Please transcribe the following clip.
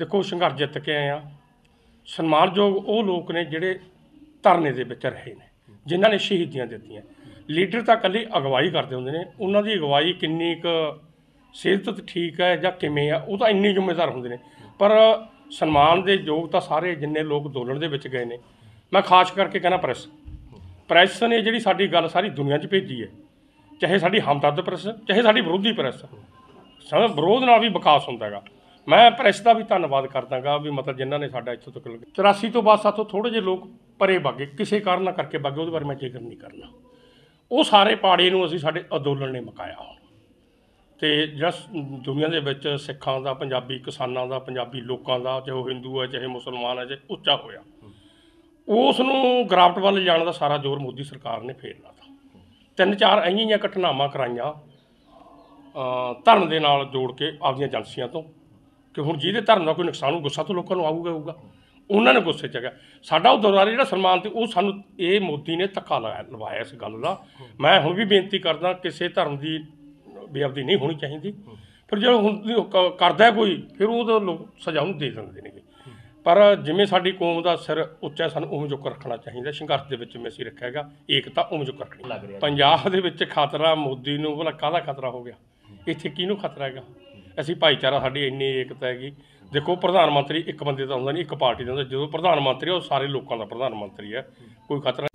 ਦੇਖੋ ਸੰਘਰਸ਼ ਜਿੱਤ ਕੇ ਆਏ ਆ। ਸਨਮਾਨਯੋਗ ਉਹ ਲੋਕ ਨੇ ਜਿਹੜੇ ਧਰਨੇ ਦੇ ਵਿੱਚ ਰਹੇ ਨੇ, ਜਿਨ੍ਹਾਂ ਨੇ ਸ਼ਹੀਦੀਆਂ ਦਿੱਤੀਆਂ। ਲੀਡਰ ਤਾਂ ਇਕੱਲੀ ਅਗਵਾਈ ਕਰਦੇ ਹੁੰਦੇ ਨੇ। ਉਹਨਾਂ ਦੀ ਅਗਵਾਈ ਕਿੰਨੀ ਕੁ ਸਿਹਤ ਠੀਕ ਹੈ ਜਾਂ ਕਿਵੇਂ ਆ, ਉਹ ਤਾਂ ਇੰਨੀ ਜ਼ਿੰਮੇਦਾਰ ਹੁੰਦੇ ਨੇ। ਪਰ ਸਨਮਾਨ ਦੇ ਯੋਗ ਤਾਂ ਸਾਰੇ ਜਿੰਨੇ ਲੋਕ ਅੰਦੋਲਨ ਦੇ ਵਿੱਚ ਗਏ ਨੇ। ਮੈਂ ਖਾਸ ਕਰਕੇ ਕਹਿੰਦਾ ਪ੍ਰੈਸ। ਪ੍ਰੈਸ ਨੇ ਜਿਹੜੀ ਸਾਡੀ ਗੱਲ ਸਾਰੀ ਦੁਨੀਆ 'ਚ ਭੇਜੀ ਹੈ, ਚਾਹੇ ਸਾਡੀ ਹਮਦਰਦ ਪ੍ਰੈਸ, ਚਾਹੇ ਸਾਡੀ ਵਿਰੋਧੀ ਪ੍ਰੈਸ ਸਭ ਵਿਰੋਧ ਨਾਲ ਵੀ ਵਿਕਾਸ ਹੁੰਦਾ ਹੈਗਾ। ਮੈਂ ਪ੍ਰੈਸ ਦਾ ਵੀ ਧੰਨਵਾਦ ਕਰਦਾਗਾ ਵੀ ਮਤਲਬ ਜਿਨ੍ਹਾਂ ਨੇ ਸਾਡਾ ਇੱਥੋਂ ਤੱਕ 84 ਤੋਂ ਬਾਅਦ ਸਾਥੋਂ ਥੋੜੇ ਜਿਹੇ ਲੋਕ ਪਰੇ ਵਾਗੇ ਕਿਸੇ ਕਾਰਨ ਨਾਲ ਕਰਕੇ ਵਾਗੇ ਉਹਦੇ ਬਾਰੇ ਮੈਂ ਜ਼ਿਕਰ ਨਹੀਂ ਕਰਨਾ। ਉਹ ਸਾਰੇ ਪਾੜੇ ਨੂੰ ਅਸੀਂ ਸਾਡੇ ਅੰਦੋਲਨ ਨੇ ਮਕਾਇਆ ਹੁਣ। ਤੇ ਜਿਹੜਾ ਦੁਨੀਆ ਦੇ ਵਿੱਚ ਸਿੱਖਾਂ ਦਾ, ਪੰਜਾਬੀ ਕਿਸਾਨਾਂ ਦਾ, ਪੰਜਾਬੀ ਲੋਕਾਂ ਦਾ, ਚਾਹੇ ਉਹ ਹਿੰਦੂ ਹੈ, ਚਾਹੇ ਮੁਸਲਮਾਨ ਹੈ, ਚਾਹੇ ਉੱਚਾ ਹੋਇਆ, ਉਸ ਨੂੰ ਗਰਾਫਟ ਵੱਲ ਲਿਜਾਣ ਦਾ ਸਾਰਾ ਜ਼ੋਰ ਮੋਦੀ ਸਰਕਾਰ ਨੇ ਫੇਰ ਲਾਤਾ। ਤਿੰਨ ਚਾਰ ਐਂ ਘਟਨਾਵਾਂ ਕਰਾਈਆਂ ਧਰਮ ਦੇ ਨਾਲ ਜੋੜ ਕੇ ਆਪਦੀਆਂ ਏਜੰਸੀਆਂ ਤੋਂ। ਕਿ ਹੁਣ ਜਿਹਦੇ ਧਰਮ ਦਾ ਕੋਈ ਨੁਕਸਾਨ ਹੋ ਗੁੱਸਾ ਤਾਂ ਲੋਕਾਂ ਨੂੰ ਆਊਗਾ ਆਊਗਾ। ਉਹਨਾਂ ਨੇ ਗੁੱਸੇ ਚ ਗਿਆ ਸਾਡਾ ਉਹ ਦੌਰਾਰੀ ਜਿਹੜਾ ਸਨਮਾਨ ਤੇ ਉਹ ਸਾਨੂੰ ਇਹ ਮੋਦੀ ਨੇ ਧੱਕਾ ਲਗਾਇਆ ਲਵਾਇਆ ਇਸ ਗੱਲ ਦਾ। ਮੈਂ ਹੁਣ ਵੀ ਬੇਨਤੀ ਕਰਦਾ ਕਿਸੇ ਧਰਮ ਦੀ ਬੇਅਬਦੀ ਨਹੀਂ ਹੋਣੀ ਚਾਹੀਦੀ। ਪਰ ਜੇ ਹੁਣ ਕ- ਕਰਦਾ ਹੈ ਕੋਈ ਫਿਰ ਉਹਦਾ ਲੋਕ ਸਜ਼ਾ ਉਹਨੂੰ ਦੇ ਦਿੰਦੇ ਨੇਗੇ। ਪਰ ਜਿਵੇਂ ਸਾਡੀ ਕੌਮ ਦਾ ਸਿਰ ਉੱਚਾ ਹੈ, ਸਾਨੂੰ ਉਵੇਂ ਚੁੱਕ ਰੱਖਣਾ ਚਾਹੀਦਾ। ਸੰਘਰਸ਼ ਦੇ ਵਿੱਚ ਮੈਂ ਅਸੀਂ ਰੱਖਿਆ ਹੈਗਾ ਏਕਤਾ ਉਵੇਂ ਚੁੱਕ ਰੱਖਣੀ। ਪੰਜਾਬ ਦੇ ਵਿੱਚ ਖਤਰਾ ਮੋਦੀ ਨੂੰ ਭਲਾ ਕਾਹਦਾ ਖਤਰਾ ਹੋ ਗਿਆ? ਇੱਥੇ ਕਿਹਨੂੰ ਖਤਰਾ ਹੈਗਾ? ਅਸੀਂ ਭਾਈਚਾਰਾ ਸਾਡੀ ਇੰਨੀ ਏਕਤਾ ਹੈਗੀ। ਦੇਖੋ ਪ੍ਰਧਾਨ ਮੰਤਰੀ ਇੱਕ ਬੰਦੇ ਦਾ ਹੁੰਦਾ ਨਹੀਂ ਇੱਕ ਪਾਰਟੀ ਦਾ ਹੁੰਦਾ। ਜਦੋਂ ਪ੍ਰਧਾਨ ਮੰਤਰੀ ਆ, ਉਹ ਸਾਰੇ ਲੋਕਾਂ ਦਾ ਪ੍ਰਧਾਨ ਮੰਤਰੀ ਹੈ ਕੋਈ ਖਤਰਾ